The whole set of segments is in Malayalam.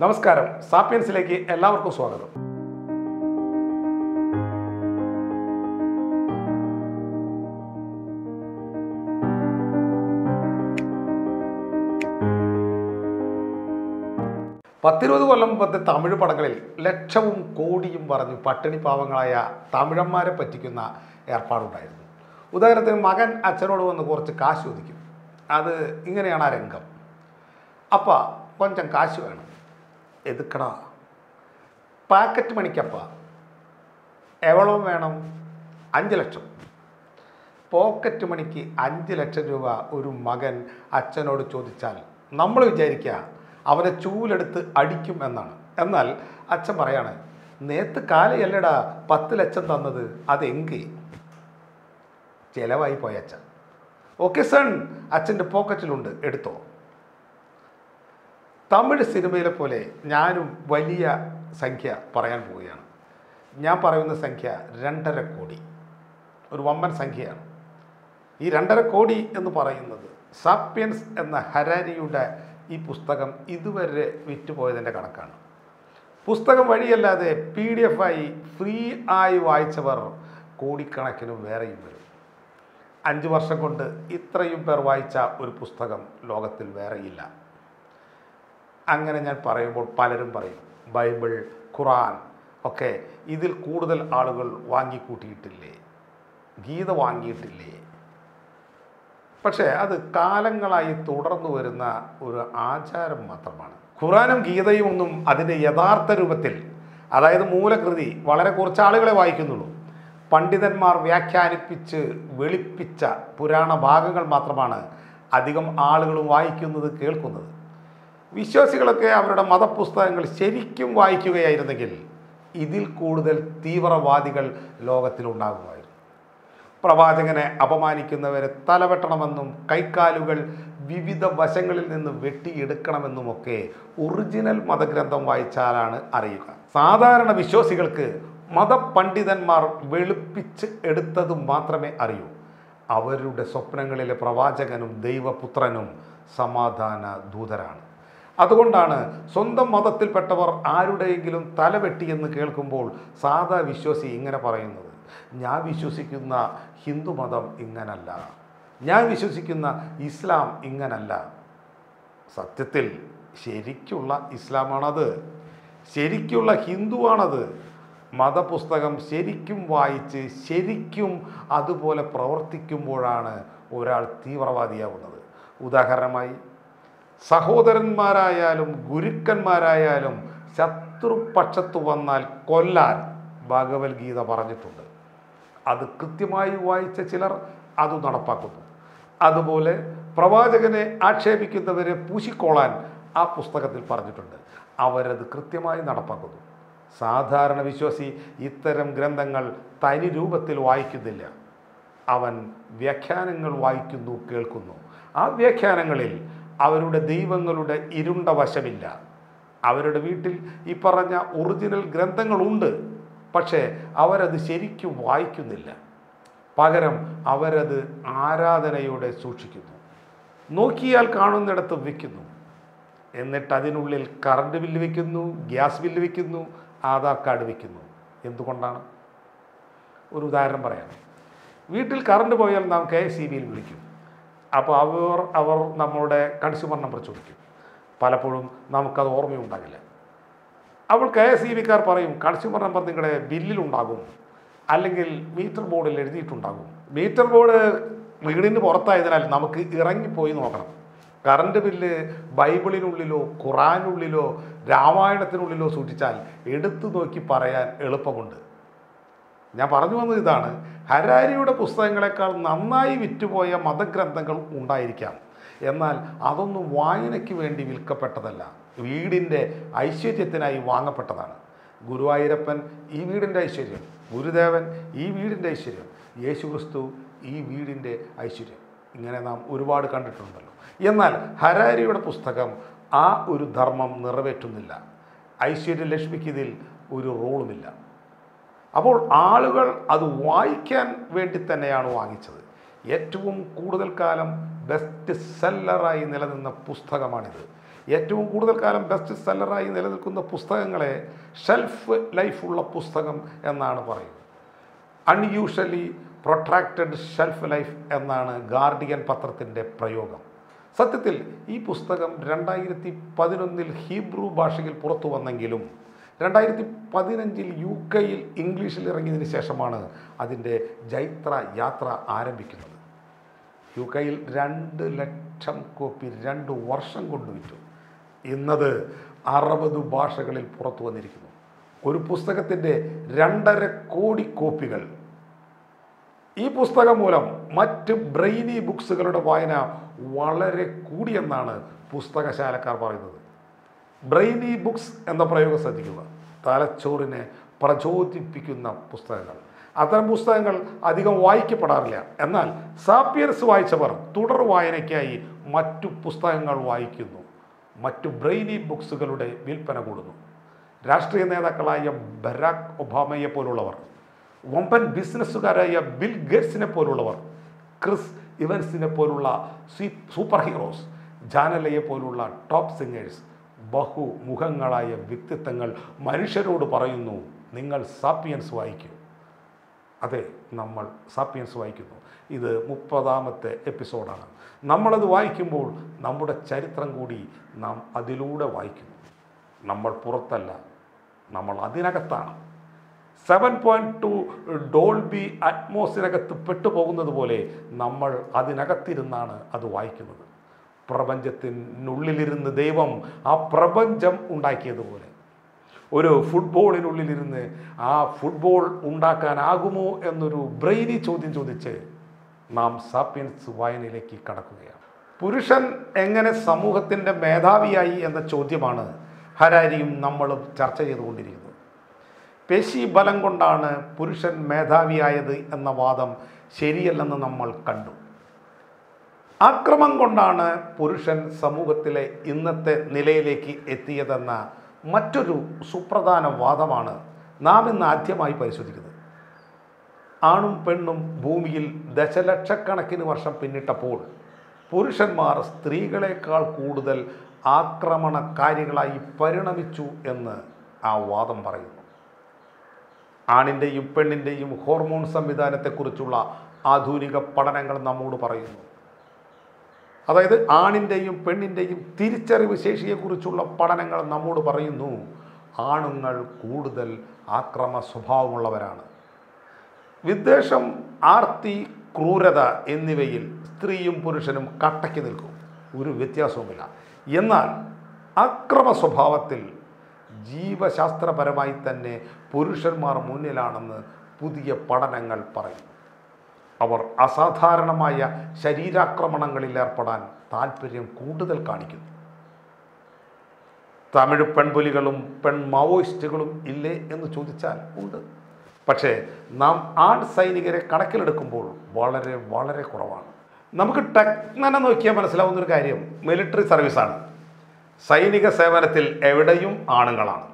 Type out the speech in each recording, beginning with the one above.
നമസ്കാരം. സാപ്പിയൻസിലേക്ക് എല്ലാവർക്കും സ്വാഗതം. പത്തിരുപത് കൊല്ലം മുമ്പത്തെ തമിഴ് പടങ്ങളിൽ ലക്ഷവും കോടിയും പറഞ്ഞ് പട്ടിണി പാവങ്ങളായ തമിഴന്മാരെ പറ്റിക്കുന്ന ഏർപ്പാടുണ്ടായിരുന്നു. ഉദാഹരണത്തിന് മകൻ അച്ഛനോട് വന്ന് കുറച്ച് കാശ് ചോദിക്കും. അത് ഇങ്ങനെയാണ് ആ രംഗം. അപ്പ കൊഞ്ചം കാശ് വേണം. എതുക്കടാ? പാക്കറ്റ് മണിക്കപ്പ. എവളോ വേണം? അഞ്ച് ലക്ഷം. പോക്കറ്റ് മണിക്ക് അഞ്ച് ലക്ഷം രൂപ ഒരു മകൻ അച്ഛനോട് ചോദിച്ചാൽ നമ്മൾ വിചാരിക്കുക അവനെ ചൂലെടുത്ത് അടിക്കും എന്നാണ്. എന്നാൽ അച്ഛൻ പറയാണ് നേത്ത് കാലയല്ലടാ പത്ത് ലക്ഷം തന്നത്? അതെങ്കിൽ ചിലവായി പോയ അച്ഛൻ. Okay son. അച്ഛന്റെ പോക്കറ്റിലുണ്ട്. എടുത്തോ. തമിഴ് സിനിമയിലെ പോലെ ഞാനും വലിയ സംഖ്യ പറയാൻ പോവുകയാണ്. ഞാൻ പറയുന്ന സംഖ്യ രണ്ടര കോടി. ഒരു വമ്പൻ സംഖ്യയാണ്. ഈ രണ്ടര കോടി എന്ന് പറയുന്നത് സാപ്പിയൻസ് എന്ന ഹരാരിയുടെ ഈ പുസ്തകം ഇതുവരെ വിറ്റുപോയതിന്റെ കണക്കാണ്. പുസ്തകം വഴിയല്ലാതെ പി ഡി എഫ് ആയി ഫ്രീ ആയി വായിച്ചവർ കോടിക്കണക്കിന് വേറെയും വരും. അഞ്ച് വർഷം കൊണ്ട് ഇത്രയും പേർ വായിച്ച ഒരു പുസ്തകം ലോകത്തിൽ വേറെയില്ല. അങ്ങനെ ഞാൻ പറയുമ്പോൾ പലരും പറയും ബൈബിൾ ഖുറാൻ ഒക്കെ ഇതിൽ കൂടുതൽ ആളുകൾ വാങ്ങിക്കൂട്ടിയിട്ടില്ലേ? ഗീത വാങ്ങിയിട്ടില്ലേ? പക്ഷേ അത് കാലങ്ങളായി തുടർന്നു വരുന്ന ഒരു ആചാരം മാത്രമാണ്. ഖുറാനും ഗീതയും ഒന്നും അതിന്റെ യഥാർത്ഥ രൂപത്തിൽ അതായത് മൂലകൃതി വളരെ കുറച്ച് ആളുകളെ വായിക്കുന്നുള്ളൂ. പണ്ഡിതന്മാർ വ്യാഖ്യാനിപ്പിച്ച് വെളുപ്പിച്ച പുരാണ ഭാഗങ്ങൾ മാത്രമാണ് അധികം ആളുകളും വായിക്കുന്നത് കേൾക്കുന്നത്. വിശ്വാസികളൊക്കെ അവരുടെ മതപുസ്തകങ്ങൾ ശരിക്കും വായിക്കുകയായിരുന്നെങ്കിൽ ഇതിൽ കൂടുതൽ തീവ്രവാദികൾ ലോകത്തിലുണ്ടാകുമായിരുന്നു. പ്രവാചകനെ അപമാനിക്കുന്നവരെ തലവെട്ടണമെന്നും കൈക്കാലുകൾ വിവിധ വശങ്ങളിൽ നിന്ന് വെട്ടിയെടുക്കണമെന്നുമൊക്കെ ഒറിജിനൽ മതഗ്രന്ഥം വായിച്ചാലാണ് അറിയുക. സാധാരണ വിശ്വാസികൾക്ക് മതപണ്ഡിതന്മാർ വെളുപ്പിച്ച് എടുത്തത് മാത്രമേ അറിയൂ. അവരുടെ സ്വപ്നങ്ങളിലെ പ്രവാചകനും ദൈവപുത്രനും സമാധാന ദൂതരാണ് അതുകൊണ്ടാണ് സ്വന്തം മതത്തിൽപ്പെട്ടവർ ആരുടെയെങ്കിലും തലവെട്ടിയെന്ന് കേൾക്കുമ്പോൾ സാധാ വിശ്വാസി ഇങ്ങനെ പറയുന്നത് ഞാൻ വിശ്വസിക്കുന്ന ഹിന്ദു മതം ഇങ്ങനല്ല. ഞാൻ വിശ്വസിക്കുന്ന ഇസ്ലാം ഇങ്ങനല്ല. സത്യത്തിൽ ശരിക്കുള്ള ഇസ്ലാമാണത്. ശരിക്കുള്ള ഹിന്ദുവാണത്. മതപുസ്തകം ശരിക്കും വായിച്ച് ശരിക്കും അതുപോലെ പ്രവർത്തിക്കുമ്പോഴാണ് ഒരാൾ തീവ്രവാദിയാവുന്നത്. ഉദാഹരണമായി സഹോദരന്മാരായാലും ഗുരുക്കന്മാരായാലും ശത്രുപക്ഷത്ത് വന്നാൽ കൊല്ലാൻ ഭഗവത്ഗീത പറഞ്ഞിട്ടുണ്ട്. അത് കൃത്യമായി വായിച്ച ചിലർ അത് നടപ്പാക്കുന്നു. അതുപോലെ പ്രവാചകനെ ആക്ഷേപിക്കുന്നവരെ പൂശിക്കോളാൻ ആ പുസ്തകത്തിൽ പറഞ്ഞിട്ടുണ്ട്. അവരത് കൃത്യമായി നടപ്പാക്കുന്നു. സാധാരണ വിശ്വാസി ഇത്തരം ഗ്രന്ഥങ്ങൾ തനി രൂപത്തിൽ വായിക്കുന്നില്ല. അവൻ വ്യാഖ്യാനങ്ങൾ വായിക്കുന്നു കേൾക്കുന്നു. ആ വ്യാഖ്യാനങ്ങളിൽ അവരുടെ ദൈവങ്ങളുടെ ഇരുണ്ട വശമില്ല. അവരുടെ വീട്ടിൽ ഈ പറഞ്ഞ ഒറിജിനൽ ഗ്രന്ഥങ്ങളുണ്ട് പക്ഷേ അവരത് ശരിക്കും വായിക്കുന്നില്ല. പകരം അവരത് ആരാധനയോടെ സൂക്ഷിക്കുന്നു. നോക്കിയാൽ കാണുന്നിടത്ത് വയ്ക്കുന്നു. എന്നിട്ട് അതിനുള്ളിൽ കറണ്ട് ബില്ല് വയ്ക്കുന്നു ഗ്യാസ് ബില്ല് വയ്ക്കുന്നു ആധാർ കാർഡ് വയ്ക്കുന്നു. എന്തുകൊണ്ടാണ്? ഒരു ഉദാഹരണം പറയാം. വീട്ടിൽ കറണ്ട് പോയാൽ നാം കെ എസ് സി ബിയിൽ വിളിക്കും. അപ്പോൾ അവർ അവർ നമ്മളുടെ കൺസ്യൂമർ നമ്പർ ചോദിക്കും. പലപ്പോഴും നമുക്കത് ഓർമ്മയുണ്ടാകില്ല. അവൾ കെ എസ് ഇ ബിക്കാർ പറയും കൺസ്യൂമർ നമ്പർ നിങ്ങളുടെ ബില്ലിലുണ്ടാകും. അല്ലെങ്കിൽ മീറ്റർ ബോർഡിൽ എഴുതിയിട്ടുണ്ടാകും. മീറ്റർ ബോർഡ് വീടിന് പുറത്തായതിനാൽ നമുക്ക് ഇറങ്ങിപ്പോയി നോക്കണം. കറണ്ട് ബില്ല് ബൈബിളിനുള്ളിലോ ഖുറാനുള്ളിലോ രാമായണത്തിനുള്ളിലോ സൂക്ഷിച്ചാൽ എടുത്തു നോക്കി പറയാൻ എളുപ്പമുണ്ട്. ഞാൻ പറഞ്ഞു വന്നത് ഇതാണ്. ഹരാരിയുടെ പുസ്തകങ്ങളെക്കാൾ നന്നായി വിറ്റുപോയ മതഗ്രന്ഥങ്ങൾ ഉണ്ടായിരിക്കാം. എന്നാൽ അതൊന്നും വായനയ്ക്ക് വേണ്ടി വിൽക്കപ്പെട്ടതല്ല. വീടിന്റെ ഐശ്വര്യത്തിനായി വാങ്ങപ്പെട്ടതാണ്. ഗുരുവായൂരപ്പൻ ഈ വീടിന്റെ ഐശ്വര്യം ഗുരുദേവൻ ഈ വീടിന്റെ ഐശ്വര്യം യേശുക്രിസ്തു ഈ വീടിന്റെ ഐശ്വര്യം. ഇങ്ങനെ നാം ഒരുപാട് കണ്ടിട്ടുണ്ടല്ലോ. എന്നാൽ ഹരാരിയുടെ പുസ്തകം ആ ഒരു ധർമ്മം നിറവേറ്റുന്നില്ല. ഐശ്വര്യലക്ഷ്മിക്ക് ഇതിൽ ഒരു റോളുമില്ല. അപ്പോൾ ആളുകൾ അത് വായിക്കാൻ വേണ്ടി തന്നെയാണ് വാങ്ങിച്ചത്. ഏറ്റവും കൂടുതൽ കാലം ബെസ്റ്റ് സെല്ലറായി നിലനിന്ന പുസ്തകമാണിത്. ഏറ്റവും കൂടുതൽ കാലം ബെസ്റ്റ് സെല്ലറായി നിലനിൽക്കുന്ന പുസ്തകങ്ങളെ ഷെൽഫ് ലൈഫുള്ള പുസ്തകം എന്നാണ് പറയുന്നത്. അൺയൂഷ്വലി പ്രൊട്രാക്റ്റഡ് ഷെൽഫ് ലൈഫ് എന്നാണ് ഗാർഡിയൻ പത്രത്തിന്റെ പ്രയോഗം. സത്യത്തിൽ ഈ പുസ്തകം രണ്ടായിരത്തി പതിനൊന്നിൽ ഹീബ്രു ഭാഷയിൽ പുറത്തു വന്നെങ്കിലും രണ്ടായിരത്തി പതിനഞ്ചിൽ യു കെയിൽ ഇംഗ്ലീഷിൽ ഇറങ്ങിയതിന് ശേഷമാണ് അതിന്റെ ജൈത്ര യാത്ര ആരംഭിക്കുന്നത്. യു കെയിൽ രണ്ട് ലക്ഷം കോപ്പി രണ്ട് വർഷം കൊണ്ട് വിറ്റു. ഇന്നത് അറുപത് ഭാഷകളിൽ പുറത്തു വന്നിരിക്കുന്നു. ഒരു പുസ്തകത്തിന്റെ രണ്ടര കോടി കോപ്പികൾ. ഈ പുസ്തകം മൂലം മറ്റ് ബ്രെയിനി ബുക്സുകളുടെ വായന വളരെ കൂടിയെന്നാണ് പുസ്തകശാലക്കാർ പറയുന്നത്. ബ്രെയിനി ബുക്സ് എന്ന പ്രയോഗം ശ്രദ്ധിക്കുക. തലച്ചോറിനെ പ്രചോദിപ്പിക്കുന്ന പുസ്തകങ്ങൾ. അത്തരം പുസ്തകങ്ങൾ അധികം വായിക്കപ്പെടാറില്ല. എന്നാൽ സാപ്പിയൻസ് വായിച്ചവർ തുടർ വായനയ്ക്കായി മറ്റു പുസ്തകങ്ങൾ വായിക്കുന്നു. മറ്റു ബ്രെയിനി ബുക്സുകളുടെ വിൽപ്പന കൂടുന്നു. രാഷ്ട്രീയ നേതാക്കളായ ബരാക് ഒബാമയെ പോലുള്ളവർ വമ്പൻ ബിസിനസ്സുകാരായ ബിൽ ഗേറ്റ്സിനെ പോലുള്ളവർ ക്രിസ് ഇവൻസിനെ പോലുള്ള സൂപ്പർ ഹീറോസ് ജാനലയെ പോലുള്ള ടോപ്പ് സിംഗേഴ്സ് ബഹുമുഖങ്ങളായ വ്യക്തിത്വങ്ങൾ മനുഷ്യരോട് പറയുന്നു നിങ്ങൾ സാപ്പിയൻസ് വായിക്കൂ. അതെ നമ്മൾ സാപ്പിയൻസ് വായിക്കുന്നു. ഇത് മുപ്പതാമത്തെ എപ്പിസോഡാണ്. നമ്മളത് വായിക്കുമ്പോൾ നമ്മുടെ ചരിത്രം കൂടി നാം അതിലൂടെ വായിക്കുന്നു. നമ്മൾ പുറത്തല്ല നമ്മൾ അതിനകത്താണ്. സെവൻ പോയിന്റ് ടു ഡോൾബി അറ്റ്മോസിനകത്ത് പെട്ടുപോകുന്നത് പോലെ നമ്മൾ അതിനകത്തിരുന്നാണ് അത് വായിക്കുന്നത്. പ്രപഞ്ചത്തിനുള്ളിലിരുന്ന് ദൈവം ആ പ്രപഞ്ചം ഉണ്ടാക്കിയതുപോലെ. ഒരു ഫുട്ബോളിനുള്ളിലിരുന്ന് ആ ഫുട്ബോൾ ഉണ്ടാക്കാനാകുമോ എന്നൊരു ബ്രെയിനി ചോദ്യം ചോദിച്ച് നാം സാപ്പിയൻസ് വായനയിലേക്ക് കടക്കുകയാണ്. പുരുഷൻ എങ്ങനെ സമൂഹത്തിന്റെ മേധാവിയായി എന്ന ചോദ്യമാണ് ഹരാരിയും നമ്മളും ചർച്ച ചെയ്തുകൊണ്ടിരിക്കുന്നത്. പേശി ബലം കൊണ്ടാണ് പുരുഷൻ മേധാവിയായത് എന്ന വാദം ശരിയല്ലെന്ന് നമ്മൾ കണ്ടു. ആക്രമം കൊണ്ടാണ് പുരുഷൻ സമൂഹത്തിലെ ഇന്നത്തെ നിലയിലേക്ക് എത്തിയതെന്ന മറ്റൊരു സുപ്രധാന വാദമാണ് നാം ഇന്ന് ആദ്യമായി പരിശോധിക്കുന്നത്. ആണും പെണ്ണും ഭൂമിയിൽ ദശലക്ഷക്കണക്കിന് വർഷം പിന്നിട്ടപ്പോൾ പുരുഷന്മാർ സ്ത്രീകളെക്കാൾ കൂടുതൽ ആക്രമണകാരികളായി പരിണമിച്ചു എന്ന് ആ വാദം പറയുന്നു. ആണിന്റെയും പെണ്ണിന്റെയും ഹോർമോൺ സംവിധാനത്തെക്കുറിച്ചുള്ള ആധുനിക പഠനങ്ങൾ നമ്മോട് പറയുന്നു. അതായത് ആണിന്റെയും പെണ്ണിന്റെയും തിരിച്ചറിവ് ശേഷിയെക്കുറിച്ചുള്ള പഠനങ്ങൾ നമ്മോട് പറയുന്നു. ആണുങ്ങൾ കൂടുതൽ ആക്രമ സ്വഭാവമുള്ളവരാണ്. വിദ്വേഷം ആർത്തി ക്രൂരത എന്നിവയിൽ സ്ത്രീയും പുരുഷനും കട്ടയ്ക്ക് നിൽക്കും. ഒരു വ്യത്യാസവുമില്ല. എന്നാൽ അക്രമ സ്വഭാവത്തിൽ ജീവശാസ്ത്രപരമായി തന്നെ പുരുഷന്മാർ മുന്നിലാണെന്ന് പുതിയ പഠനങ്ങൾ പറയുന്നു അവർ അസാധാരണമായ ശരീരാക്രമണങ്ങളിൽ ഏർപ്പെടാൻ താല്പര്യം കൂടുതൽ കാണിക്കുന്നു. തമിഴ് പെൺപുലികളും പെൺ മാവോയിസ്റ്റുകളും ഇല്ലേ എന്ന് ചോദിച്ചാൽ ഉണ്ട്. പക്ഷേ നാം ആൺ സൈനികരെ കണക്കിലെടുക്കുമ്പോൾ വളരെ വളരെ കുറവാണ്. നമുക്ക് ടെക്നനെ നോക്കിയാൽ മനസ്സിലാവുന്നൊരു കാര്യം മിലിറ്ററി സർവീസാണ്. സൈനിക സേവനത്തിൽ എവിടെയും ആണുങ്ങളാണ്.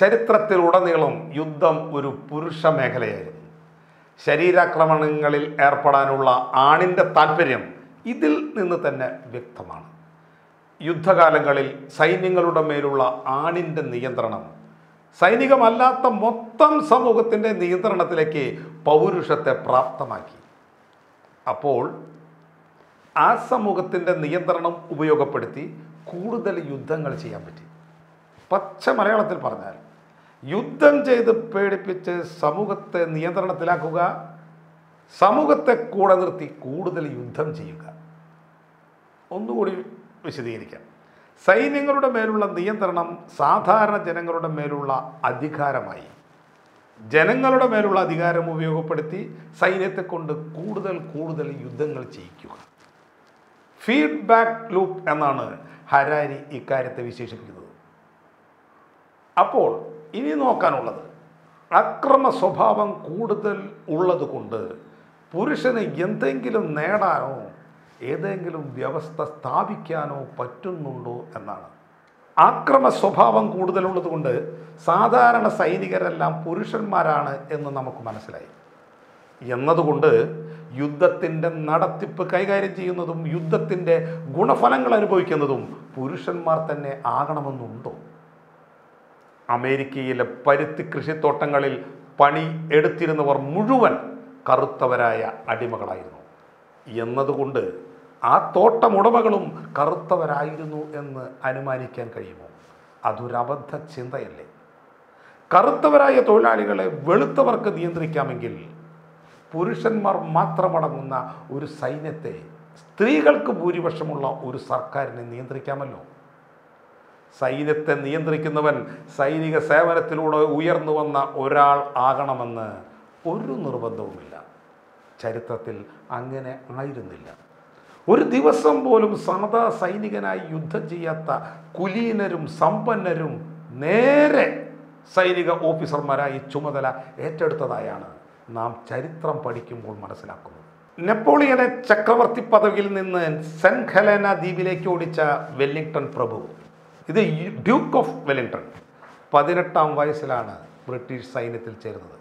ചരിത്രത്തിലുടനീളം യുദ്ധം ഒരു പുരുഷ മേഖലയായിരുന്നു. ശരീരാക്രമണങ്ങളിൽ ഏർപ്പെടാനുള്ള ആണിന്റെ താല്പര്യം ഇതിൽ നിന്ന് തന്നെ വ്യക്തമാണ്. യുദ്ധകാലങ്ങളിൽ സൈന്യങ്ങളുടെ മേലുള്ള ആണിന്റെ നിയന്ത്രണം സൈനികമല്ലാത്ത മൊത്തം സമൂഹത്തിന്റെ നിയന്ത്രണത്തിലേക്ക് പൗരുഷത്തെ പ്രാപ്തമാക്കി. അപ്പോൾ ആ സമൂഹത്തിന്റെ നിയന്ത്രണം ഉപയോഗപ്പെടുത്തി കൂടുതൽ യുദ്ധങ്ങൾ ചെയ്യാൻ പറ്റി. പച്ച മലയാളത്തിൽ പറഞ്ഞാൽ യുദ്ധം ചെയ്ത് പേടിപ്പിച്ച് സമൂഹത്തെ നിയന്ത്രണത്തിലാക്കുക സമൂഹത്തെ കൂടെ നിർത്തി കൂടുതൽ യുദ്ധം ചെയ്യുക. ഒന്നുകൂടി വിശദീകരിക്കാം. സൈന്യങ്ങളുടെ മേലുള്ള നിയന്ത്രണം സാധാരണ ജനങ്ങളുടെ മേലുള്ള അധികാരമായി. ജനങ്ങളുടെ മേലുള്ള അധികാരം ഉപയോഗപ്പെടുത്തി സൈന്യത്തെ കൊണ്ട് കൂടുതൽ കൂടുതൽ യുദ്ധങ്ങൾ ചെയ്യിക്കുക. ഫീഡ്ബാക്ക് ലൂപ്പ് എന്നാണ് ഹരാരി ഇക്കാര്യത്തെ വിശേഷിപ്പിക്കുന്നത്. അപ്പോൾ ഇനി നോക്കാനുള്ളത്. അക്രമ സ്വഭാവം കൂടുതൽ ഉള്ളത് കൊണ്ട് പുരുഷന് എന്തെങ്കിലും നേടാനോ ഏതെങ്കിലും വ്യവസ്ഥ സ്ഥാപിക്കാനോ പറ്റുന്നുണ്ടോ എന്നാണ്. ആക്രമ സ്വഭാവം കൂടുതലുള്ളത് കൊണ്ട് സാധാരണ സൈനികരെല്ലാം പുരുഷന്മാരാണ് എന്ന് നമുക്ക് മനസ്സിലായി. എന്നതുകൊണ്ട് യുദ്ധത്തിന്റെ നടത്തിപ്പ് കൈകാര്യം ചെയ്യുന്നതും യുദ്ധത്തിന്റെ ഗുണഫലങ്ങൾ അനുഭവിക്കുന്നതും പുരുഷന്മാർ തന്നെ ആകണമെന്നുണ്ടോ? അമേരിക്കയിലെ പരുത്തി കൃഷിത്തോട്ടങ്ങളിൽ പണി എടുത്തിരുന്നവർ മുഴുവൻ കറുത്തവരായ അടിമകളായിരുന്നു. എന്നതുകൊണ്ട് ആ തോട്ടമുടമകളും കറുത്തവരായിരുന്നു എന്ന് അനുമാനിക്കാൻ കഴിയുമോ? അതൊരബദ്ധ ചിന്തയല്ലേ? കറുത്തവരായ തൊഴിലാളികളെ വെളുത്തവർക്ക് നിയന്ത്രിക്കാമെങ്കിൽ പുരുഷന്മാർ മാത്രമടങ്ങുന്ന ഒരു സൈന്യത്തെ സ്ത്രീകൾക്ക് ഭൂരിപക്ഷമുള്ള ഒരു സർക്കാരിനെ നിയന്ത്രിക്കാമല്ലോ. സൈന്യത്തെ നിയന്ത്രിക്കുന്നവൻ സൈനിക സേവനത്തിലൂടെ ഉയർന്നു വന്ന ഒരാൾ ആകണമെന്ന് ഒരു നിർബന്ധവുമില്ല. ചരിത്രത്തിൽ അങ്ങനെ ആയിരുന്നില്ല. ഒരു ദിവസം പോലും സാധാ സൈനികനായി യുദ്ധം ചെയ്യാത്ത കുലീനരും സമ്പന്നരും നേരെ സൈനിക ഓഫീസർമാരായി ചുമതല ഏറ്റെടുത്തതായാണ് നാം ചരിത്രം പഠിക്കുമ്പോൾ മനസ്സിലാക്കുന്നത്. നെപ്പോളിയനെ ചക്രവർത്തി പദവിയിൽ നിന്ന് സെൻഖലേന ദ്വീപിലേക്ക് ഓടിച്ച വെല്ലിംഗ്ടൺ പ്രഭു. ഇത് ഡ്യൂക്ക് ഓഫ് വെല്ലിംഗ്ടൺ പതിനെട്ടാം വയസ്സിലാണ് ബ്രിട്ടീഷ് സൈന്യത്തിൽ ചേരുന്നത്.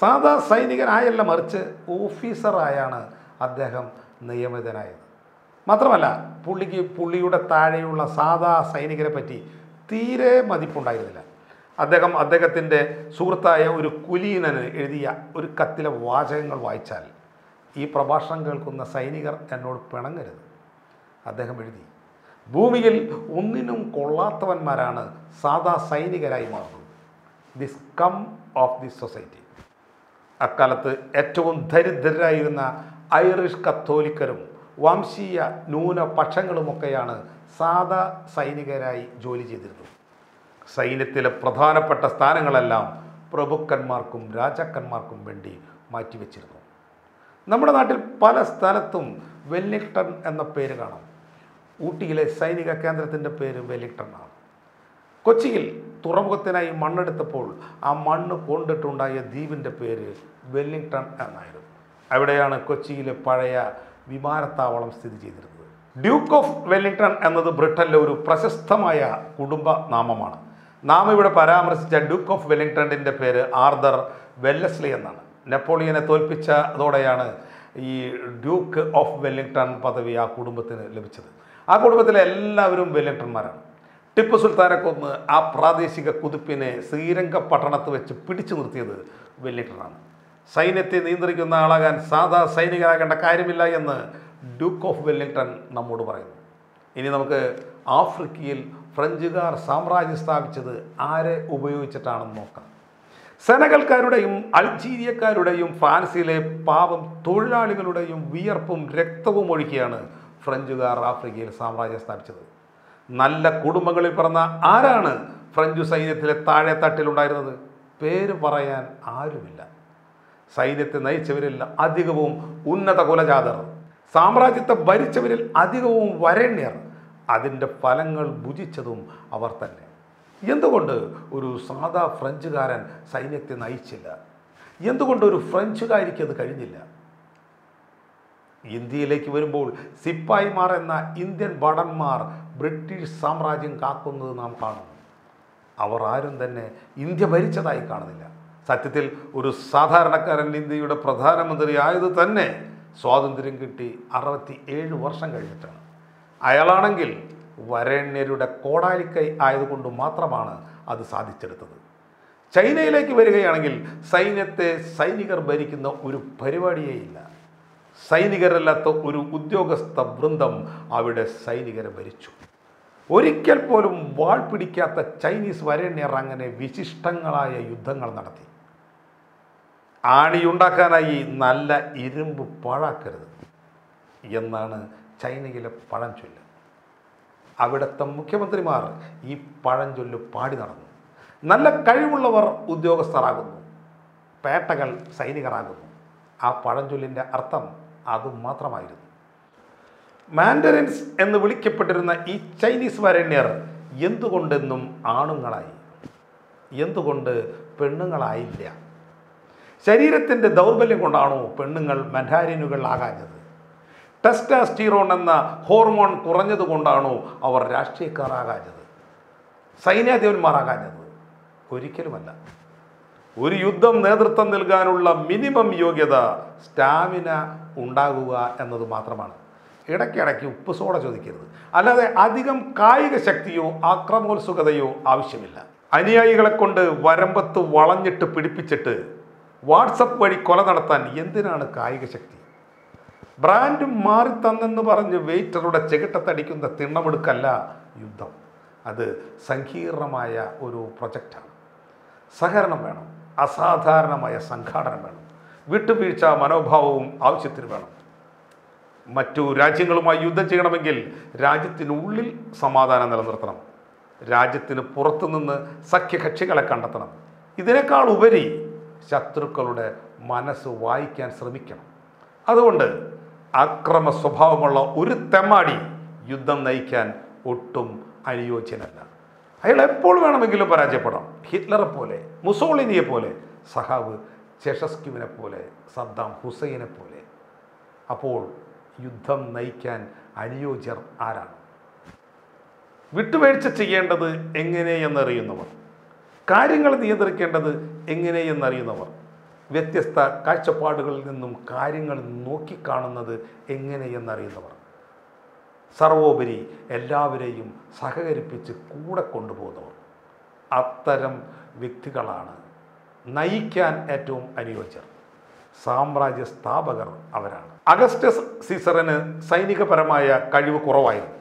സാധാ സൈനികനായല്ല മറിച്ച് ഓഫീസറായാണ് അദ്ദേഹം നിയമിതനായത്. മാത്രമല്ല പുള്ളിക്ക് പുള്ളിയുടെ താഴെയുള്ള സാധാ സൈനികരെ പറ്റി തീരെ മതിപ്പുണ്ടായിരുന്നില്ല. അദ്ദേഹം അദ്ദേഹത്തിന്റെ സുഹൃത്തായ ഒരു കുലീനന് എഴുതിയ ഒരു കത്തിലെ വാചകങ്ങൾ വായിച്ചാൽ ഈ പ്രഭാഷണം കേൾക്കുന്ന സൈനികർ എന്നോട് പിണങ്ങരുത്. അദ്ദേഹം എഴുതി ഭൂമിയിൽ ഒന്നിനും കൊള്ളാത്തവന്മാരാണ് സാധാ സൈനികരായി മാറുന്നത്. The scum of the society അക്കാലത്ത് ഏറ്റവും ദരിദ്രരായിരുന്ന ഐറിഷ് കത്തോലിക്കരും വംശീയ ന്യൂനപക്ഷങ്ങളുമൊക്കെയാണ് സാധാ സൈനികരായി ജോലി ചെയ്തിരുന്നത്. സൈന്യത്തിലെ പ്രധാനപ്പെട്ട സ്ഥാനങ്ങളെല്ലാം പ്രഭുക്കന്മാർക്കും രാജാക്കന്മാർക്കും വേണ്ടി മാറ്റിവെച്ചിരുന്നു. നമ്മുടെ നാട്ടിൽ പല സ്ഥലത്തും വെല്ലിങ്ടൺ എന്ന പേര് കാണാം. ഊട്ടിയിലെ സൈനിക കേന്ദ്രത്തിന്റെ പേര് വെല്ലിംഗ്ടൺ ആണ് കൊച്ചിയിൽ തുറമുഖത്തിനായി മണ്ണെടുത്തപ്പോൾ ആ മണ്ണ് കൊണ്ടിട്ടുണ്ടായ ദ്വീപിന്റെ പേര് വെല്ലിങ്ടൺ എന്നായിരുന്നു. അവിടെയാണ് കൊച്ചിയിലെ പഴയ വിമാനത്താവളം സ്ഥിതി ചെയ്തിരുന്നത്. ഡ്യൂക്ക് ഓഫ് വെല്ലിങ്ടൺ എന്നത് ബ്രിട്ടനിലെ ഒരു പ്രശസ്തമായ കുടുംബ നാമമാണ്. നാം ഇവിടെ പരാമർശിച്ച ഡ്യൂക്ക് ഓഫ് വെല്ലിങ്ടണിന്റെ പേര് ആർദർ വെല്ലസ്ലി എന്നാണ്. നെപ്പോളിയനെ തോൽപ്പിച്ചതോടെയാണ് ഈ ഡ്യൂക്ക് ഓഫ് വെല്ലിങ്ടൺ പദവി ആ കുടുംബത്തിന് ലഭിച്ചത്. ആ കുടുംബത്തിലെ എല്ലാവരും വെല്ലിംഗ്ടൺമാരാണ് ടിപ്പു സുൽത്താനെ കൊന്ന് ആ പ്രാദേശിക കുതിപ്പിനെ ശ്രീരംഗപട്ടണത്ത് വെച്ച് പിടിച്ചു നിർത്തിയത് വെല്ലിട്ടറാണ് സൈന്യത്തെ നിയന്ത്രിക്കുന്ന ആളാകാൻ സാധാ സൈനികരാകേണ്ട കാര്യമില്ല എന്ന് ഡ്യൂക്ക് ഓഫ് വെല്ലിംഗ്ടൺ നമ്മോട് പറയുന്നു. ഇനി നമുക്ക് ആഫ്രിക്കയിൽ ഫ്രഞ്ചുകാർ സാമ്രാജ്യം സ്ഥാപിച്ചത് ആരെ ഉപയോഗിച്ചിട്ടാണെന്ന് നോക്കാം. സെനകൾക്കാരുടെയും അൾജീരിയക്കാരുടെയും ഫ്രാൻസിലെ പാവം തൊഴിലാളികളുടെയും വിയർപ്പും രക്തവും ഒഴുക്കിയാണ് ഫ്രഞ്ചുകാർ ആഫ്രിക്കയിൽ സാമ്രാജ്യം സ്ഥാപിച്ചത്. നല്ല കുടുംബങ്ങളിൽ പിറന്ന ആരാണ് ഫ്രഞ്ച് സൈന്യത്തിലെ താഴെ തട്ടിലുണ്ടായിരുന്നത് പേര് പറയാൻ ആരുമില്ല. സൈന്യത്തെ നയിച്ചവരിൽ അധികവും ഉന്നത കുലജാതർ. സാമ്രാജ്യത്തെ ഭരിച്ചവരിൽ അധികവും വരണ്യർ. അതിന്റെ ഫലങ്ങൾ ഭുജിച്ചതും അവർ തന്നെ. എന്തുകൊണ്ട് ഒരു സാധാ ഫ്രഞ്ചുകാരൻ സൈന്യത്തെ നയിച്ചില്ല? എന്തുകൊണ്ട് ഒരു ഫ്രഞ്ചുകാരിക്ക് അത് കഴിഞ്ഞില്ല? ഇന്ത്യയിലേക്ക് വരുമ്പോൾ സിപ്പായിമാർ എന്ന ഇന്ത്യൻ ഭടന്മാർ ബ്രിട്ടീഷ് സാമ്രാജ്യം കാക്കുന്നത് നാം കാണുന്നു. അവർ ആരും തന്നെ ഇന്ത്യ ഭരിച്ചതായി കാണുന്നില്ല. സത്യത്തിൽ ഒരു സാധാരണക്കാരൻ ഇന്ത്യയുടെ പ്രധാനമന്ത്രി ആയത് തന്നെ സ്വാതന്ത്ര്യം കിട്ടി അറുപത്തി ഏഴ് വർഷം കഴിഞ്ഞിട്ടാണ്. അയാളാണെങ്കിൽ വരണ്യരുടെ കോടാലിക്കൈ ആയതുകൊണ്ട് മാത്രമാണ് അത് സാധിച്ചെടുത്തത്. ചൈനയിലേക്ക് വരികയാണെങ്കിൽ സൈന്യത്തെ സൈനികർ ഭരിക്കുന്ന ഒരു പരിപാടിയേ ഇല്ല. സൈനികരല്ലാത്ത ഒരു ഉദ്യോഗസ്ഥ വൃന്ദം അവിടെ സൈനികരെ ഭരിച്ചു. ഒരിക്കൽ പോലും വാൾ പിടിക്കാത്ത ചൈനീസ് വരേണ്യർ അങ്ങനെ വിശിഷ്ടങ്ങളായ യുദ്ധങ്ങൾ നടത്തി. ആണിയുണ്ടാക്കാനായി നല്ല ഇരുമ്പ് പാഴാക്കരുത് എന്നാണ് ചൈനയിലെ പഴഞ്ചൊല്ല്. അവിടുത്തെ മുഖ്യമന്ത്രിമാർ ഈ പഴഞ്ചൊല്ല് പാടി നടന്നു. നല്ല കഴിവുള്ളവർ ഉദ്യോഗസ്ഥരാകുന്നു. പേട്ടകൾ സൈനികരാകുന്നു. ആ പഴഞ്ചൊല്ലിന്റെ അർത്ഥം അത് മാത്രമായിരുന്നു. മാൻഡറിൻസ് എന്ന് വിളിക്കപ്പെട്ടിരുന്ന ഈ ചൈനീസ് വരണ്യർ എന്തുകൊണ്ടെന്നും ആണുങ്ങളായി എന്തുകൊണ്ട് പെണ്ണുങ്ങളായില്ല? ശരീരത്തിന്റെ ദൗർബല്യം കൊണ്ടാണോ പെണ്ണുങ്ങൾ മൻഹാരിനുകൾ ആകാഞ്ഞത്? ടെസ്റ്റാസ്റ്റീറോൺ എന്ന ഹോർമോൺ കുറഞ്ഞതുകൊണ്ടാണോ അവർ രാഷ്ട്രീയക്കാരാകാഞ്ഞത്? സൈന്യാധിപന്മാരാകാഞ്ഞത്? ഒരിക്കലുമല്ല. ഒരു യുദ്ധം നേതൃത്വം നൽകാനുള്ള മിനിമം യോഗ്യത സ്റ്റാമിന ഉണ്ടാകുക എന്നത് മാത്രമാണ്. ഇടയ്ക്കിടയ്ക്ക് ഉപ്പ് സോഡ ചോദിക്കരുത്. അല്ലാതെ അധികം കായിക ശക്തിയോ ആക്രമോത്സുകതയോ ആവശ്യമില്ല. അനുയായികളെ കൊണ്ട് വരമ്പത്ത് വളഞ്ഞിട്ട് പിടിപ്പിച്ചിട്ട് വാട്സപ്പ് വഴി കൊല നടത്താൻ എന്തിനാണ് കായിക ശക്തി? ബ്രാൻഡ് മാറി തന്നെന്ന് പറഞ്ഞ് വെയിറ്ററുടെ ചെകിട്ടത്തടിക്കുന്ന തിണ്ണമെടുക്കല്ല യുദ്ധം. അത് സങ്കീർണമായ ഒരു പ്രൊജക്റ്റാണ്. സഹകരണം വേണം. അസാധാരണമായ സംഘാടനം വേണം. വിട്ടുവീഴ്ച മനോഭാവവും ആവശ്യത്തിന് വേണം. മറ്റു രാജ്യങ്ങളുമായി യുദ്ധം ചെയ്യണമെങ്കിൽ രാജ്യത്തിനുള്ളിൽ സമാധാനം നിലനിർത്തണം. രാജ്യത്തിന് പുറത്തുനിന്ന് സഖ്യകക്ഷികളെ കണ്ടെത്തണം. ഇതിനേക്കാൾ ഉപരി ശത്രുക്കളുടെ മനസ്സ് വായിക്കാൻ ശ്രമിക്കണം. അതുകൊണ്ട് അക്രമ സ്വഭാവമുള്ള ഒരു തെമ്മാടി യുദ്ധം നയിക്കാൻ ഒട്ടും അനുയോജ്യനല്ല. അയാൾ എപ്പോൾ വേണമെങ്കിലും പരാജയപ്പെടാം. ഹിറ്റ്ലറെ പോലെ മുസോളിനിയെ പോലെ സഹാബ് ചെഷസ്ക്യുവിനെ പോലെ സദ്ദാം ഹുസൈനെ പോലെ. അപ്പോൾ യുദ്ധം നയിക്കാൻ അനുയോജ്യർ ആരാണ്? വിട്ടുവീഴ്ച ചെയ്യേണ്ടത് എങ്ങനെയെന്നറിയുന്നവർ. കാര്യങ്ങൾ നിയന്ത്രിക്കേണ്ടത് എങ്ങനെയെന്നറിയുന്നവർ. വ്യത്യസ്ത കാഴ്ചപ്പാടുകളിൽ നിന്നും കാര്യങ്ങൾ നോക്കിക്കാണുന്നത് എങ്ങനെയെന്നറിയുന്നവർ. സർവോപരി എല്ലാവരെയും സഹകരിപ്പിച്ച് കൂടെ കൊണ്ടുപോകുന്നവർ. അത്തരം വ്യക്തികളാണ് നയിക്കാൻ ഏറ്റവും അനുയോജ്യർ. സാമ്രാജ്യ സ്ഥാപകർ അവരാണ്. അഗസ്റ്റസ് സീസറിന് സൈനികപരമായ കഴിവ് കുറവായിരുന്നു.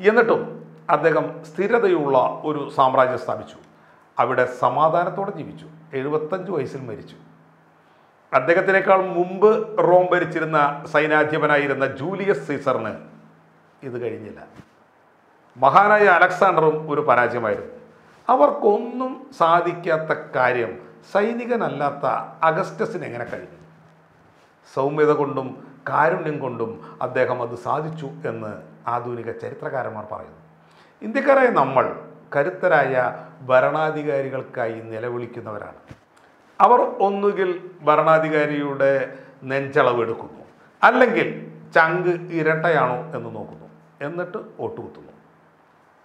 എന്നിട്ടും അദ്ദേഹം സ്ഥിരതയുള്ള ഒരു സാമ്രാജ്യം സ്ഥാപിച്ചു. അവിടെ സമാധാനത്തോടെ ജീവിച്ചു. എഴുപത്തഞ്ച് വയസ്സിൽ മരിച്ചു. അദ്ദേഹത്തിനേക്കാൾ മുമ്പ് റോം ഭരിച്ചിരുന്ന സൈനാധിപനായിരുന്ന ജൂലിയസ് സീസറിന് ഇത് കഴിഞ്ഞില്ല. മഹാനായ അലക്സാണ്ടറും ഒരു പരാജയമായിരുന്നു. അവർക്കൊന്നും സാധിക്കാത്ത കാര്യം സൈനികനല്ലാത്ത അഗസ്റ്റസിന് എങ്ങനെ കഴിഞ്ഞു? സൗമ്യത കൊണ്ടും കാരുണ്യം കൊണ്ടും അദ്ദേഹം അത് സാധിച്ചു എന്ന് ആധുനിക ചരിത്രകാരന്മാർ പറയുന്നു. ഇന്ത്യക്കാരായ നമ്മൾ കരുത്തരായ ഭരണാധികാരികൾക്കായി നിലവിളിക്കുന്നവരാണ്. അവർ ഒന്നുകിൽ ഭരണാധികാരിയുടെ നെഞ്ചളവെടുക്കുന്നു അല്ലെങ്കിൽ ചങ്ക് ഇരട്ടയാണോ എന്ന് നോക്കുന്നു. എന്നിട്ട് ഒട്ടുകുത്തുന്നു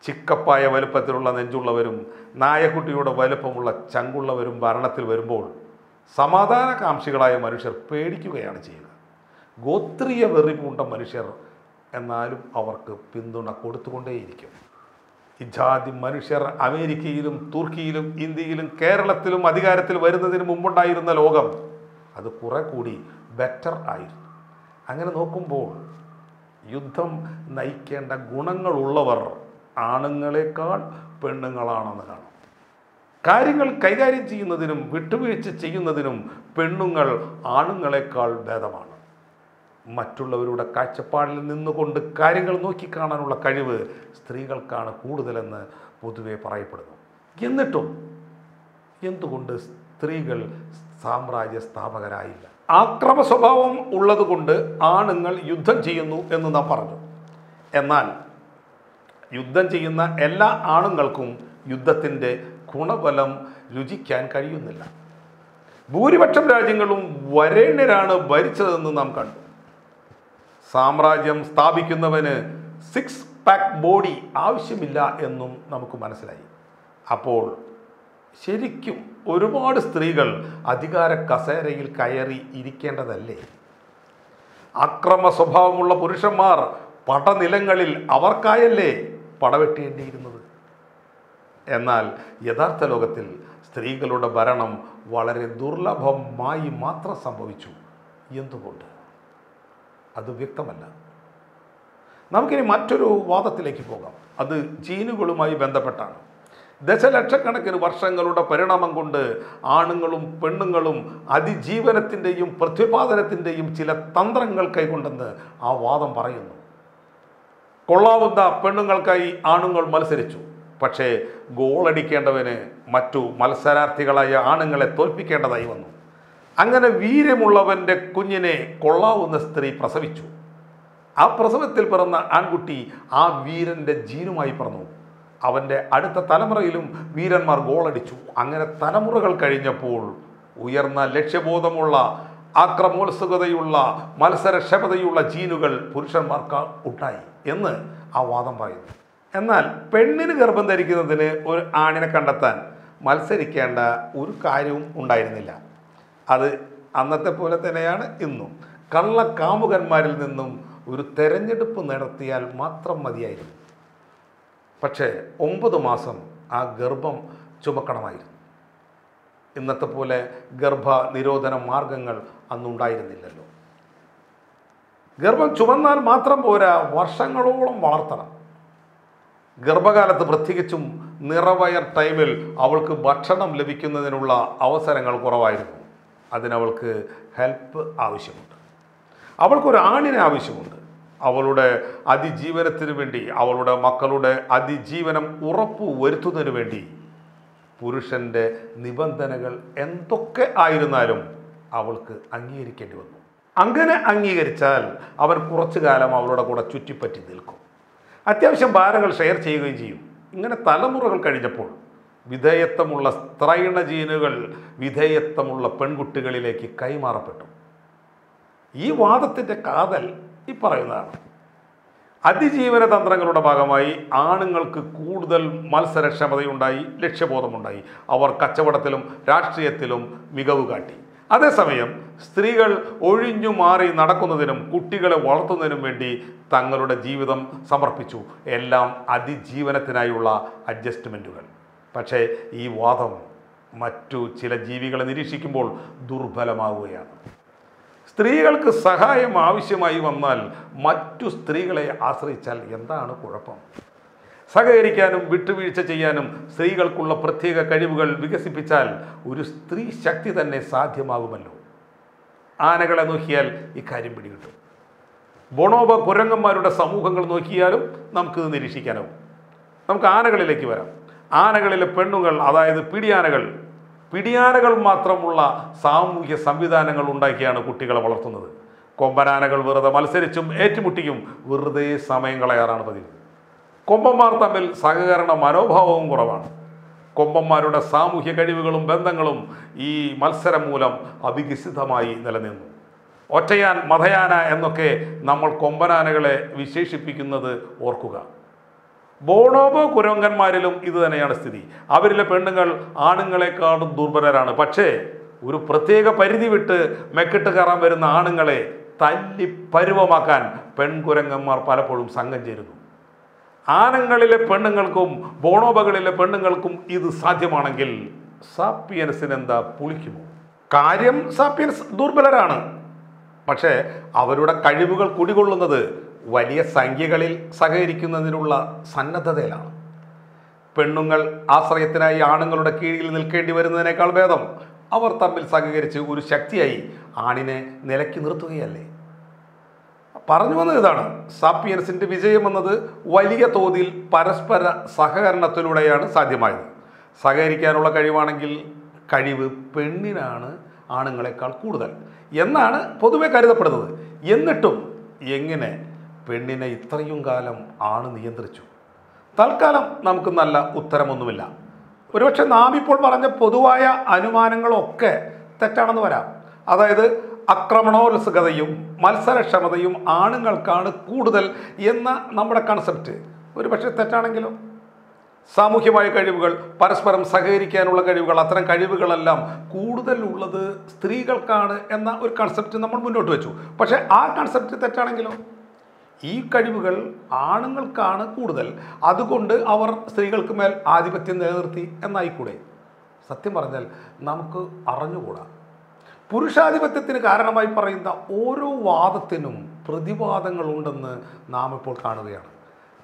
ചിക്കപ്പായ വലുപ്പത്തിലുള്ള നെഞ്ചുള്ളവരും നായക്കുട്ടിയുടെ വലുപ്പമുള്ള ചങ്കുള്ളവരും ഭരണത്തിൽ വരുമ്പോൾ സമാധാനകാംക്ഷികളായ മനുഷ്യർ പേടിക്കുകയാണ് ചെയ്യുക. ഗോത്രീയ വെറി പൂണ്ട മനുഷ്യർ എന്നാലും അവർക്ക് പിന്തുണ കൊടുത്തുകൊണ്ടേയിരിക്കും. ഇജാതി മനുഷ്യർ അമേരിക്കയിലും തുർക്കിയിലും ഇന്ത്യയിലും കേരളത്തിലും അധികാരത്തിൽ വരുന്നതിന് മുമ്പുണ്ടായിരുന്ന ലോകം അത് കുറെ കൂടി ബെറ്റർ ആയിരുന്നു. അങ്ങനെ നോക്കുമ്പോൾ യുദ്ധം നയിക്കേണ്ട ഗുണങ്ങളുള്ളവർ ആണുങ്ങളെക്കാൾ പെണ്ണുങ്ങളാണെന്ന് കാണും. കാര്യങ്ങൾ കൈകാര്യം ചെയ്യുന്നതിനും വിട്ടുവീഴ്ച ചെയ്യുന്നതിനും പെണ്ണുങ്ങൾ ആണുങ്ങളെക്കാൾ ഭേദമാണ്. മറ്റുള്ളവരുടെ കാഴ്ചപ്പാടിൽ നിന്നുകൊണ്ട് കാര്യങ്ങൾ നോക്കിക്കാണാനുള്ള കഴിവ് സ്ത്രീകൾക്കാണ് കൂടുതലെന്ന് പൊതുവെ പറയപ്പെടുന്നു. എന്നിട്ടും എന്തുകൊണ്ട് സ്ത്രീകൾ സാമ്രാജ്യ സ്ഥാപകരായില്ല? ആക്രമ സ്വഭാവം ഉള്ളതുകൊണ്ട് ആണുങ്ങൾ യുദ്ധം ചെയ്യുന്നു എന്ന് നാം പറഞ്ഞു. എന്നാൽ യുദ്ധം ചെയ്യുന്ന എല്ലാ ആണുങ്ങൾക്കും യുദ്ധത്തിന്റെ ഗുണഫലം രുചിക്കാൻ കഴിയുന്നില്ല. ഭൂരിപക്ഷം രാജ്യങ്ങളും വരേണ്യരാണ് ഭരിച്ചതെന്ന് നാം കണ്ടു. സാമ്രാജ്യം സ്ഥാപിക്കുന്നവന് സിക്സ് പാക്ക് ബോഡി ആവശ്യമില്ല എന്നും നമുക്ക് മനസ്സിലായി. അപ്പോൾ ശരിക്കും ഒരുപാട് സ്ത്രീകൾ അധികാര കസേരയിൽ കയറി ഇരിക്കേണ്ടതല്ലേ? അക്രമ സ്വഭാവമുള്ള പുരുഷന്മാർ പടനിലങ്ങളിൽ അവർക്കായല്ലേ പടവെട്ടേണ്ടിയിരുന്നത്? എന്നാൽ യഥാർത്ഥ ലോകത്തിൽ സ്ത്രീകളുടെ ഭരണം വളരെ ദുർലഭമായി മാത്രം സംഭവിച്ചു. എന്തുകൊണ്ട്? അത് വ്യക്തമല്ല. നമുക്കിനി മറ്റൊരു വാദത്തിലേക്ക് പോകാം. അത് ജീനുകളുമായി ബന്ധപ്പെട്ടാണ്. ദശലക്ഷക്കണക്കിന് വർഷങ്ങളുടെ പരിണാമം കൊണ്ട് ആണുങ്ങളും പെണ്ണുങ്ങളും അതിജീവനത്തിന്റെയും പ്രത്യുപാദനത്തിന്റെയും ചില തന്ത്രങ്ങൾ കൈകൊണ്ടെന്ന് ആ വാദം പറയുന്നു. കൊള്ളാവുന്ന പെണ്ണുങ്ങൾക്കായി ആണുങ്ങൾ മത്സരിച്ചു. പക്ഷേ ഗോളടിക്കേണ്ടവന് മറ്റു മത്സരാർത്ഥികളായ ആണുങ്ങളെ തോൽപ്പിക്കേണ്ടതായി വന്നു. അങ്ങനെ വീര്യമുള്ളവന്റെ കുഞ്ഞിനെ കൊള്ളാവുന്ന സ്ത്രീ പ്രസവിച്ചു. ആ പ്രസവത്തിൽ പിറന്ന ആൺകുട്ടി ആ വീരന്റെ ജീനുമായി പിറന്നു. അവന്റെ അടുത്ത തലമുറയിലും വീരന്മാർ ഗോളടിച്ചു. അങ്ങനെ തലമുറകൾ കഴിഞ്ഞപ്പോൾ ഉയർന്ന ലക്ഷ്യബോധമുള്ള ആക്രമോത്സുകതയുള്ള മത്സരക്ഷമതയുള്ള ജീനുകൾ പുരുഷന്മാർക്ക് ഉണ്ടായി എന്ന് ആ വാദം പറയുന്നു. എന്നാൽ പെണ്ണിന് ഗർഭം ധരിക്കുന്നതിന് ഒരു ആണിനെ കണ്ടെത്താൻ മത്സരിക്കേണ്ട ഒരു കാര്യവും ഉണ്ടായിരുന്നില്ല. അത് അന്നത്തെ പോലെ തന്നെയാണ് ഇന്നും. കള്ളക്കാമുകന്മാരിൽ നിന്നും ഒരു തെരഞ്ഞെടുപ്പ് നടത്തിയാൽ മാത്രം മതിയായിരുന്നു. പക്ഷേ ഒമ്പത് മാസം ആ ഗർഭം ചുമക്കണമായിരുന്നു. ഇന്നത്തെ പോലെ ഗർഭ നിരോധന മാർഗങ്ങൾ അന്നുണ്ടായിരുന്നില്ലല്ലോ. ഗർഭം ചുമന്നാൽ മാത്രം പോരാ വർഷങ്ങളോളം വളർത്തണം. ഗർഭകാലത്ത് പ്രത്യേകിച്ചും നിറവയർ ടൈമിൽ അവൾക്ക് ഭക്ഷണം ലഭിക്കുന്നതിനുള്ള അവസരങ്ങൾ കുറവായിരുന്നു. അതിനവൾക്ക് ഹെൽപ്പ് ആവശ്യമുണ്ട്. അവൾക്കൊരു ആണിനെ ആവശ്യമുണ്ട്. അവളുടെ അതിജീവനത്തിനു വേണ്ടി അവളുടെ മക്കളുടെ അതിജീവനം ഉറപ്പു വരുത്തുന്നതിന് വേണ്ടി പുരുഷന്റെ നിബന്ധനകൾ എന്തൊക്കെ ആയിരുന്നാലും അവൾക്ക് അംഗീകരിക്കേണ്ടി വന്നു. അങ്ങനെ അംഗീകരിച്ചാൽ അവൻ കുറച്ചു കാലം അവളുടെ കൂടെ ചുറ്റിപ്പറ്റി നിൽക്കും. അത്യാവശ്യം ഭാരങ്ങൾ ഷെയർ ചെയ്യുകയും ചെയ്യും. ഇങ്ങനെ തലമുറകൾ കഴിഞ്ഞപ്പോൾ വിധേയത്വമുള്ള സ്ത്രൈണജീനുകൾ വിധേയത്വമുള്ള പെൺകുട്ടികളിലേക്ക് കൈമാറപ്പെട്ടു. ഈ വാദത്തിന്റെ കാതൽ ഈ പറയുന്നതാണ് അതിജീവന തന്ത്രങ്ങളുടെ ഭാഗമായി ആണുങ്ങൾക്ക് കൂടുതൽ മത്സരക്ഷമതയുണ്ടായി ലക്ഷ്യബോധമുണ്ടായി. അവർ കച്ചവടത്തിലും രാഷ്ട്രീയത്തിലും മികവ് കാട്ടി. അതേസമയം സ്ത്രീകൾ ഒഴിഞ്ഞു മാറി നടക്കുന്നതിനും കുട്ടികളെ വളർത്തുന്നതിനും വേണ്ടി തങ്ങളുടെ ജീവിതം സമർപ്പിച്ചു. എല്ലാം അതിജീവനത്തിനായുള്ള അഡ്ജസ്റ്റ്മെന്റുകൾ പക്ഷേ ഈ വാദം മറ്റു ചില ജീവികളെ നിരീക്ഷിക്കുമ്പോൾ ദുർബലമാവുകയാണ്. സ്ത്രീകൾക്ക് സഹായം ആവശ്യമായി വന്നാൽ മറ്റു സ്ത്രീകളെ ആശ്രയിച്ചാൽ എന്താണ് കുഴപ്പം? സഹകരിക്കാനും വിട്ടുവീഴ്ച ചെയ്യാനും സ്ത്രീകൾക്കുള്ള പ്രത്യേക കഴിവുകൾ വികസിപ്പിച്ചാൽ ഒരു സ്ത്രീ ശക്തി തന്നെ സാധ്യമാകുമല്ലോ. ആനകളെ നോക്കിയാൽ ഇക്കാര്യം പിടികിട്ടും. ബൊണോബ കുരങ്ങന്മാരുടെ സമൂഹങ്ങൾ നോക്കിയാലും നമുക്ക് നിരീക്ഷിക്കാനാവും. നമുക്ക് ആനകളിലേക്ക് വരാം. ആനകളിലെ പെണ്ണുങ്ങൾ അതായത് പിടിയാനകൾ പിടിയാനകൾ മാത്രമുള്ള സാമൂഹ്യ സംവിധാനങ്ങൾ ഉണ്ടാക്കിയാണ് കുട്ടികളെ വളർത്തുന്നത്. കൊമ്പനാനകൾ വെറുതെ മത്സരിച്ചും ഏറ്റുമുട്ടിയും വെറുതെ സമയം കളയാറാണ് പതിവ്. കൊമ്പന്മാർ തമ്മിൽ സഹകരണ മനോഭാവവും കുറവാണ്. കൊമ്പന്മാരുടെ സാമൂഹ്യ കഴിവുകളും ബന്ധങ്ങളും ഈ മത്സരം മൂലം അവികസിതമായി നിലനിന്നു. ഒറ്റയാൻ മതയാന എന്നൊക്കെ നമ്മൾ കൊമ്പനാനകളെ വിശേഷിപ്പിക്കുന്നത് ഓർക്കുക. ബോണോബോ കുരങ്കന്മാരിലും ഇത് തന്നെയാണ് സ്ഥിതി. അവരിലെ പെണ്ണുങ്ങൾ ആണുങ്ങളെക്കാളും ദുർബലരാണ്. പക്ഷേ ഒരു പ്രത്യേക പരിധി വിട്ട് മെക്കിട്ട് കയറാൻ വരുന്ന ആണുങ്ങളെ തല്ലി പരുവമാക്കാൻ പെൺകുരങ്ങന്മാർ പലപ്പോഴും സംഘം ചേരുന്നു. ആനങ്ങളിലെ പെണ്ണുങ്ങൾക്കും ബോണോബകളിലെ പെണ്ണുങ്ങൾക്കും ഇത് സാധ്യമാണെങ്കിൽ സാപ്പിയൻസിന് എന്താ പുളിക്കുമോ? കാര്യം സാപ്പിയൻസ് ദുർബലരാണ്. പക്ഷേ അവരുടെ കഴിവുകൾ കുടികൊള്ളുന്നത് വലിയ സംഖ്യകളിൽ സഹകരിക്കുന്നതിനുള്ള സന്നദ്ധതയിലാണ്. പെണ്ണുങ്ങൾ ആശ്രയത്തിനായി ആണുങ്ങളുടെ കീഴിൽ നിൽക്കേണ്ടി വരുന്നതിനേക്കാൾ ഭേദം അവർ തമ്മിൽ സഹകരിച്ച് ഒരു ശക്തിയായി ആണിനെ നിലയ്ക്ക് നിർത്തുകയല്ലേ? പറഞ്ഞു വന്നത് ഇതാണ്. സാപ്പിയൻസിന്റെ വിജയം എന്നത് വലിയ തോതിൽ പരസ്പര സഹകരണത്തിലൂടെയാണ് സാധ്യമായത്. സഹകരിക്കാനുള്ള കഴിവാണെങ്കിൽ കഴിവ് പെണ്ണിനാണ് ആണുങ്ങളെക്കാൾ കൂടുതൽ. എന്നാണ് പൊതുവെ കരുതപ്പെടുന്നത്. എന്നിട്ടും എങ്ങനെ പെണ്ണിനെ ഇത്രയും കാലം ആണ് നിയന്ത്രിച്ചു. തൽക്കാലം നമുക്ക് നല്ല ഉത്തരമൊന്നുമില്ല. ഒരുപക്ഷെ നാം ഇപ്പോൾ പറഞ്ഞ പൊതുവായ അനുമാനങ്ങളൊക്കെ തെറ്റാണെന്ന് വരാം. അതായത് ആക്രമണോത്സുകതയും മത്സരക്ഷമതയും ആണുങ്ങൾക്കാണ് കൂടുതൽ എന്ന നമ്മുടെ കൺസെപ്റ്റ് ഒരുപക്ഷെ തെറ്റാണെങ്കിലും? സാമൂഹ്യമായ കഴിവുകൾ പരസ്പരം സഹകരിക്കാനുള്ള കഴിവുകൾ അത്തരം കഴിവുകളെല്ലാം കൂടുതൽ ഉള്ളത് സ്ത്രീകൾക്കാണ് എന്ന ഒരു കൺസെപ്റ്റ് നമ്മൾ മുന്നോട്ട് വെച്ചു. പക്ഷേ ആ കൺസെപ്റ്റ് തെറ്റാണെങ്കിലോ? ഈ കഴിവുകൾ ആണുങ്ങൾക്കാണ് കൂടുതൽ. അതുകൊണ്ട് അവർ സ്ത്രീകൾക്ക് മേൽ ആധിപത്യം നിലനിർത്തി എന്നായിക്കൂടെ? സത്യം പറഞ്ഞാൽ നമുക്ക് അറിഞ്ഞുകൂടാ. പുരുഷാധിപത്യത്തിന് കാരണമായി പറയുന്ന ഓരോ വാദത്തിനും പ്രതിവാദങ്ങളുണ്ടെന്ന് നാം ഇപ്പോൾ കാണുകയാണ്.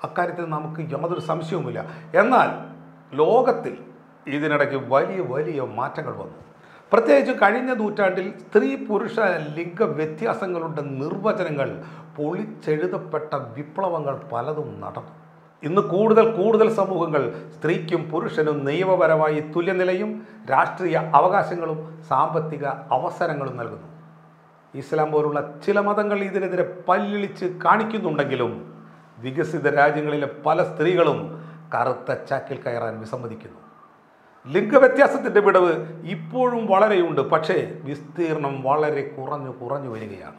അക്കാര്യത്തിൽ നമുക്ക് യാതൊരു സംശയവുമില്ല. എന്നാൽ ലോകത്തിൽ ഇതിനിടയ്ക്ക് വലിയ വലിയ മാറ്റങ്ങൾ വന്നു. പ്രത്യേകിച്ച് കഴിഞ്ഞ നൂറ്റാണ്ടിൽ സ്ത്രീ പുരുഷ ലിംഗ വ്യത്യാസങ്ങളുടെ നിർവചനങ്ങൾ പൊളിച്ചെഴുതപ്പെട്ട വിപ്ലവങ്ങൾ പലതും നടന്നു. ഇന്ന് കൂടുതൽ കൂടുതൽ സമൂഹങ്ങൾ സ്ത്രീക്കും പുരുഷനും നിയമപരമായി തുല്യനിലയും രാഷ്ട്രീയ അവകാശങ്ങളും സാമ്പത്തിക അവസരങ്ങളും നൽകുന്നു. ഇസ്ലാം പോലുള്ള ചില മതങ്ങൾ ഇതിനെതിരെ പല്ലിളിച്ച് കാണിക്കുന്നുണ്ടെങ്കിലും വികസിത രാജ്യങ്ങളിലെ പല സ്ത്രീകളും കറുത്ത ചാക്കിൽ കയറാൻ വിസമ്മതിക്കുന്നു. ലിംഗവ്യത്യാസത്തിന്റെ വിടവ് ഇപ്പോഴും വളരെയുണ്ട്. പക്ഷേ വിസ്തീർണം വളരെ കുറഞ്ഞു കുറഞ്ഞു വരികയാണ്.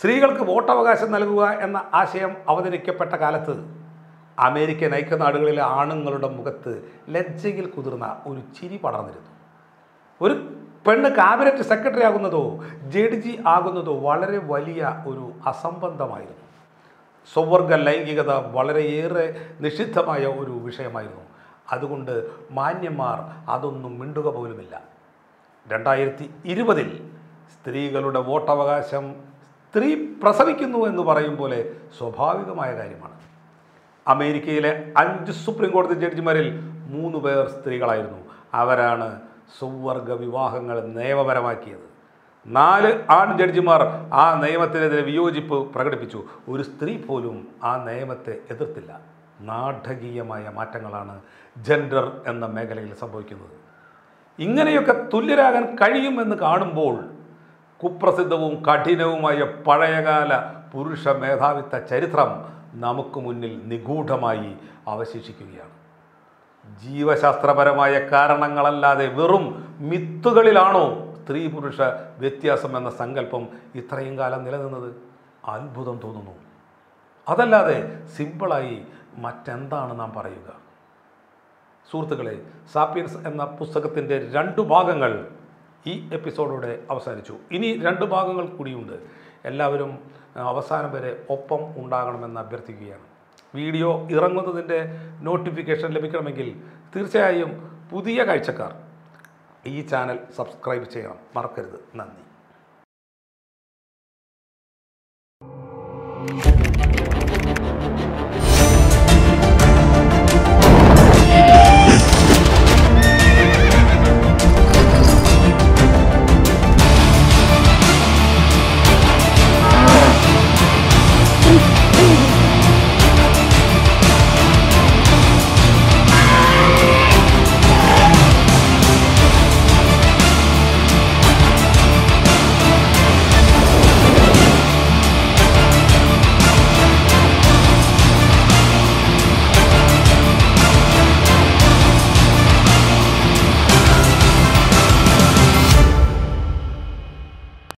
സ്ത്രീകൾക്ക് വോട്ടവകാശം നൽകുക എന്ന ആശയം അവതരിക്കപ്പെട്ട കാലത്ത് അമേരിക്കൻ ഐക്യനാടുകളിലെ ആണുങ്ങളുടെ മുഖത്ത് ലജ്ജയിൽ കുതിർന്ന ഒരു ചിരി പടർന്നിരുന്നു. ഒരു പെണ്ണ് കാബിനറ്റ് സെക്രട്ടറി ആകുന്നതോ ജഡ്ജി ആകുന്നതോ വളരെ വലിയ ഒരു അസംബന്ധമായിരുന്നു. സ്വവർഗ ലൈംഗികത വളരെയേറെ നിഷിദ്ധമായ ഒരു വിഷയമായിരുന്നു. അതുകൊണ്ട് മാന്യന്മാർ അതൊന്നും മിണ്ടുക പോലുമില്ല. രണ്ടായിരത്തി ഇരുപതിൽ സ്ത്രീകളുടെ വോട്ടവകാശം സ്ത്രീ പ്രസവിക്കുന്നു എന്ന് പറയും പോലെ സ്വാഭാവികമായ കാര്യമാണ്. അമേരിക്കയിലെ അഞ്ച് സുപ്രീം കോടതി ജഡ്ജിമാരിൽ മൂന്ന് പേർ സ്ത്രീകളായിരുന്നു. അവരാണ് സുവർഗ വിവാഹങ്ങൾ നിയമപരമാക്കിയത്. നാല് ആൺ ജഡ്ജിമാർ ആ നിയമത്തിനെതിരെ വിയോജിപ്പ് പ്രകടിപ്പിച്ചു. ഒരു സ്ത്രീ പോലും ആ നിയമത്തെ എതിർത്തില്ല. നാടകീയമായ മാറ്റങ്ങളാണ് ജെൻഡർ എന്ന മേഖലയിൽ സംഭവിക്കുന്നത്. ഇങ്ങനെയൊക്കെ തുല്യരാകാൻ കഴിയുമെന്ന് കാണുമ്പോൾ കുപ്രസിദ്ധവും കഠിനവുമായ പഴയകാല പുരുഷ മേധാവിത്വ ചരിത്രം നമുക്ക് മുന്നിൽ നിഗൂഢമായി അവശേഷിക്കുകയാണ്. ജീവശാസ്ത്രപരമായ കാരണങ്ങളല്ലാതെ വെറും മിത്തുകളിലാണോ സ്ത്രീ പുരുഷ വ്യത്യാസം എന്ന സങ്കല്പം ഇത്രയും കാലം നിലനിന്നത്? അത്ഭുതം തോന്നുന്നു. അതല്ലാതെ സിമ്പിളായി മറ്റെന്താണ് നാം പറയുക? സുഹൃത്തുക്കളെ സാപ്പിയൻസ് എന്ന പുസ്തകത്തിന്റെ രണ്ടു ഭാഗങ്ങൾ ഈ എപ്പിസോഡോടെ അവസാനിച്ചു. ഇനി രണ്ട് ഭാഗങ്ങൾ കൂടിയുണ്ട്. എല്ലാവരും അവസാനം വരെ ഒപ്പം ഉണ്ടാകണമെന്ന് അഭ്യർത്ഥിക്കുകയാണ്. വീഡിയോ ഇറങ്ങുന്നതിന്റെ നോട്ടിഫിക്കേഷൻ ലഭിക്കണമെങ്കിൽ തീർച്ചയായും പുതിയ കാഴ്ചക്കാർ ഈ ചാനൽ സബ്സ്ക്രൈബ് ചെയ്യണം. മറക്കരുത്. നന്ദി.